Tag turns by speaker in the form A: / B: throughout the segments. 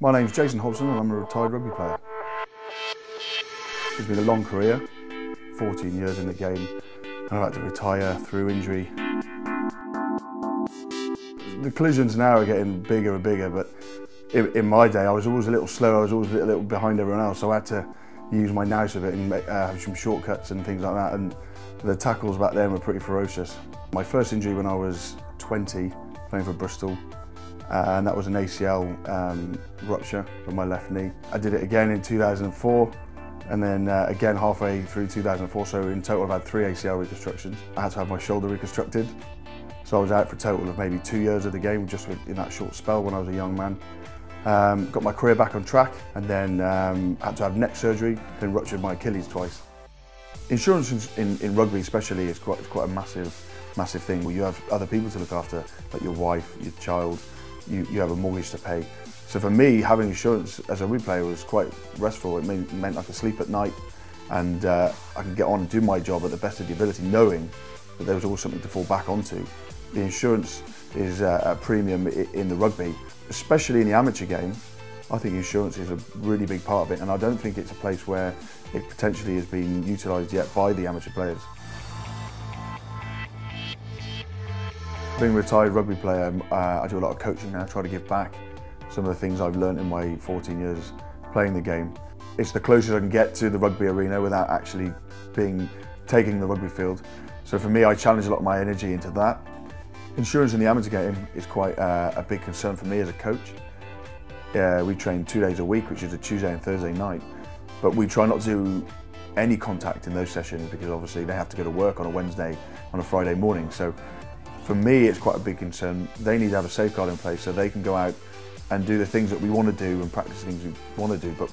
A: My name's Jason Hobson and I'm a retired rugby player. It's been a long career, 14 years in the game, and I've had to retire through injury. The collisions now are getting bigger and bigger, but in, in my day I was always a little slow, I was always a little behind everyone else, so I had to use my nous a bit and uh, have some shortcuts and things like that, and the tackles back then were pretty ferocious. My first injury when I was 20, playing for Bristol, and that was an ACL um, rupture of my left knee. I did it again in 2004 and then uh, again halfway through 2004, so in total I've had three ACL reconstructions. I had to have my shoulder reconstructed, so I was out for a total of maybe two years of the game just in that short spell when I was a young man. Um, got my career back on track and then um, had to have neck surgery, then ruptured my Achilles twice. Insurance in, in, in rugby especially is quite, quite a massive, massive thing where you have other people to look after, like your wife, your child, you, you have a mortgage to pay. So for me, having insurance as a rugby player was quite restful. It meant, meant I could sleep at night and uh, I could get on and do my job at the best of the ability, knowing that there was always something to fall back onto. The insurance is uh, a premium in the rugby, especially in the amateur game. I think insurance is a really big part of it and I don't think it's a place where it potentially has been utilised yet by the amateur players. Being a retired rugby player, uh, I do a lot of coaching now, try to give back some of the things I've learned in my 14 years playing the game. It's the closest I can get to the rugby arena without actually being taking the rugby field. So for me, I challenge a lot of my energy into that. Insurance in the amateur game is quite uh, a big concern for me as a coach. Uh, we train two days a week, which is a Tuesday and Thursday night, but we try not to do any contact in those sessions because obviously they have to go to work on a Wednesday, on a Friday morning. So for me, it's quite a big concern. They need to have a safeguard in place so they can go out and do the things that we want to do and practice things we want to do, but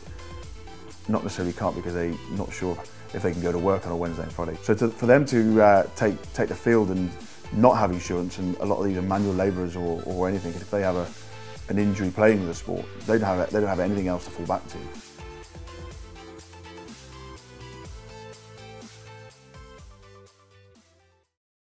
A: not necessarily can't because they're not sure if they can go to work on a Wednesday and Friday. So to, for them to uh, take take the field and not have insurance, and a lot of these are manual labourers or, or anything, if they have a, an injury playing the sport, they don't have they don't have anything else to fall back to.